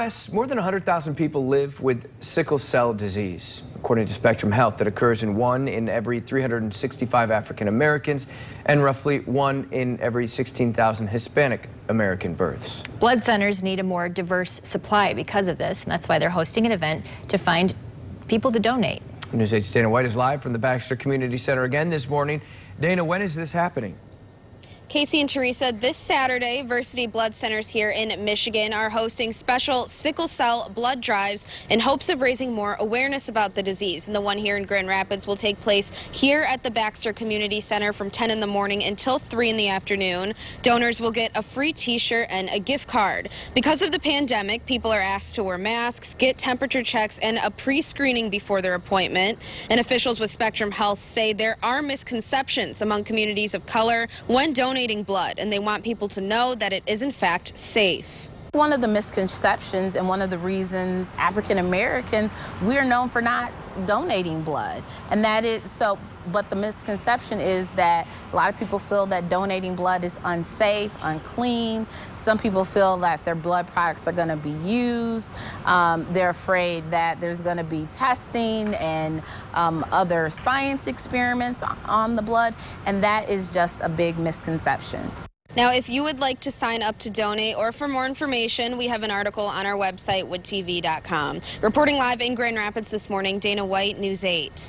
U.S., more than 100,000 people live with sickle cell disease, according to Spectrum Health, that occurs in one in every 365 African Americans and roughly one in every 16,000 Hispanic American births. Blood centers need a more diverse supply because of this, and that's why they're hosting an event to find people to donate. News 8's Dana White is live from the Baxter Community Center again this morning. Dana, when is this happening? Casey and Teresa, this Saturday, Versiti Blood Centers here in Michigan are hosting special sickle cell blood drives in hopes of raising more awareness about the disease. And the one here in Grand Rapids will take place here at the Baxter Community Center from 10 in the morning until 3 in the afternoon. Donors will get a free t-shirt and a gift card. Because of the pandemic, people are asked to wear masks, get temperature checks, and a pre-screening before their appointment. And officials with Spectrum Health say there are misconceptions among communities of color when donating donating blood, and they want people to know that it is in fact safe. One of the misconceptions and one of the reasons African Americans, we're known for not donating blood. And that is so, but the misconception is that a lot of people feel that donating blood is unsafe, unclean. Some people feel that their blood products are going to be used. Um, they're afraid that there's going to be testing and um, other science experiments on the blood. And that is just a big misconception. Now, if you would like to sign up to donate or for more information, we have an article on our website, woodtv.com. Reporting live in Grand Rapids this morning, Dana White, News 8.